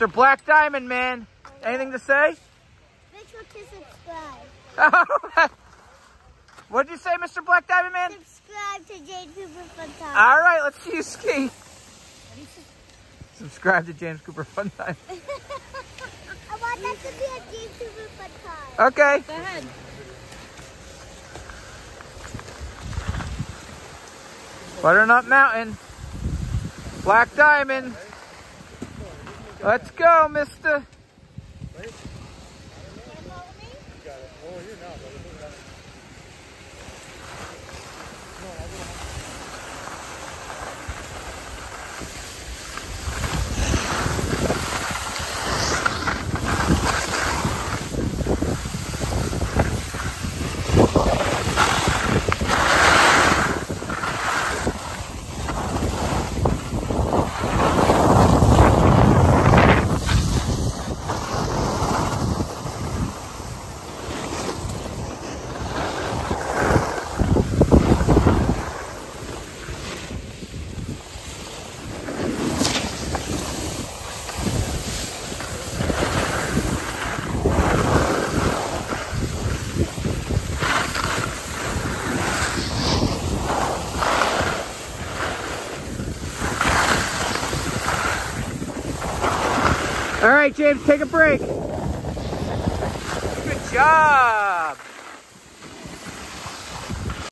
Mr. Black Diamond Man, anything to say? Make sure to subscribe. what did you say, Mr. Black Diamond Man? Subscribe to James Cooper Fun Time. All right, let's see you ski. Subscribe to James Cooper Fun Time. I want that to be a James Cooper Fun Time. Okay. Go ahead. Butternut Mountain. Black Diamond. Let's go, mister. All right, James, take a break. Good job.